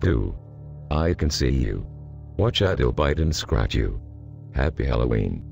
Boo. I can see you. Watch he'll bite and scratch you. Happy Halloween.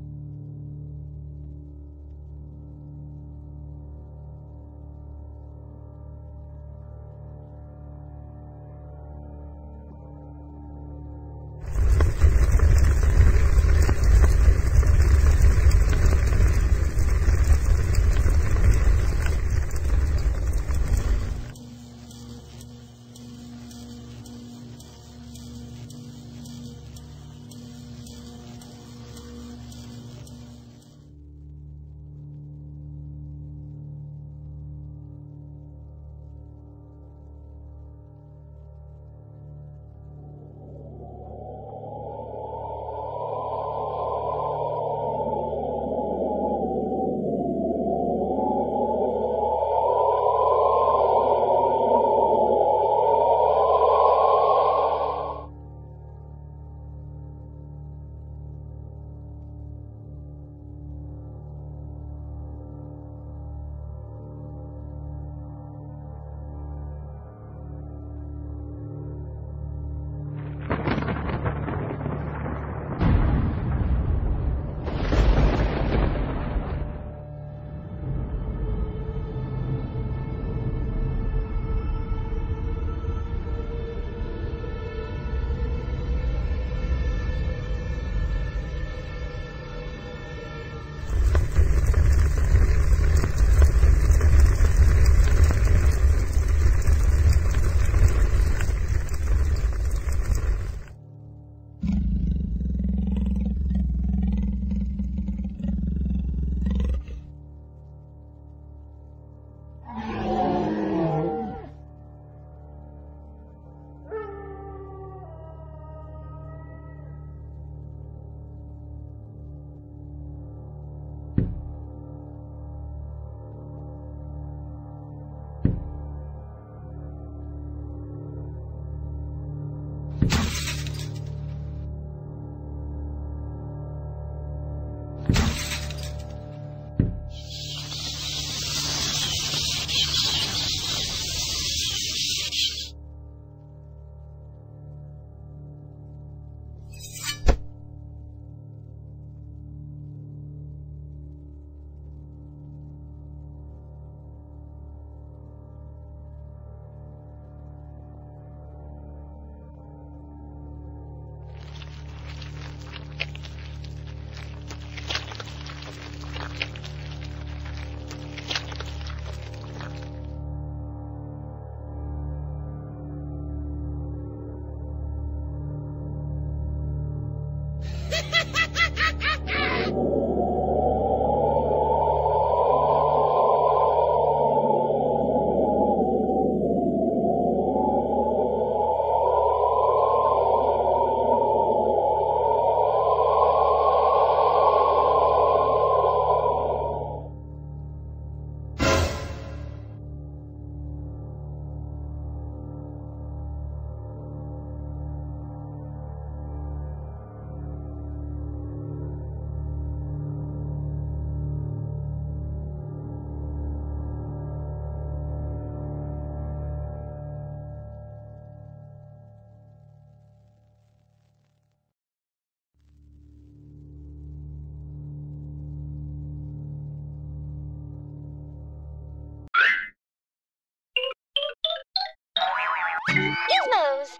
Gizmos!